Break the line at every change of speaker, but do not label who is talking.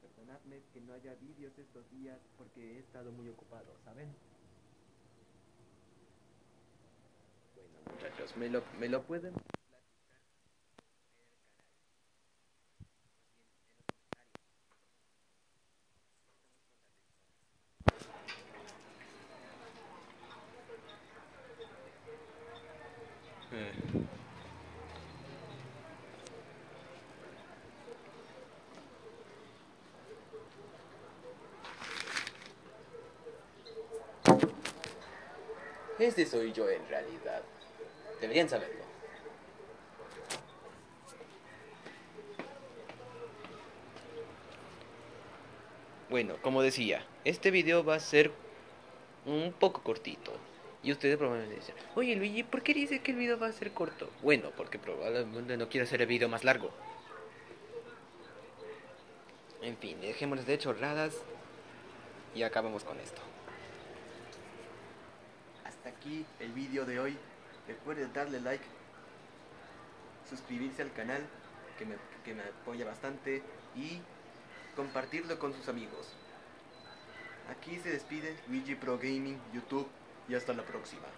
Perdonadme que no haya vídeos estos días porque he estado muy ocupado, ¿saben? Bueno, muchachos, ¿me lo, me lo pueden Eh. Este soy yo en realidad. Deberían saberlo. Bueno, como decía, este video va a ser un poco cortito. Y ustedes probablemente dicen, oye Luigi, ¿por qué dices que el video va a ser corto? Bueno, porque probablemente no quiero hacer el video más largo. En fin, dejémonos de chorradas y acabamos con esto. Hasta aquí el video de hoy. Recuerden darle like, suscribirse al canal, que me, que me apoya bastante, y compartirlo con sus amigos. Aquí se despide Luigi Pro Gaming YouTube y hasta la próxima.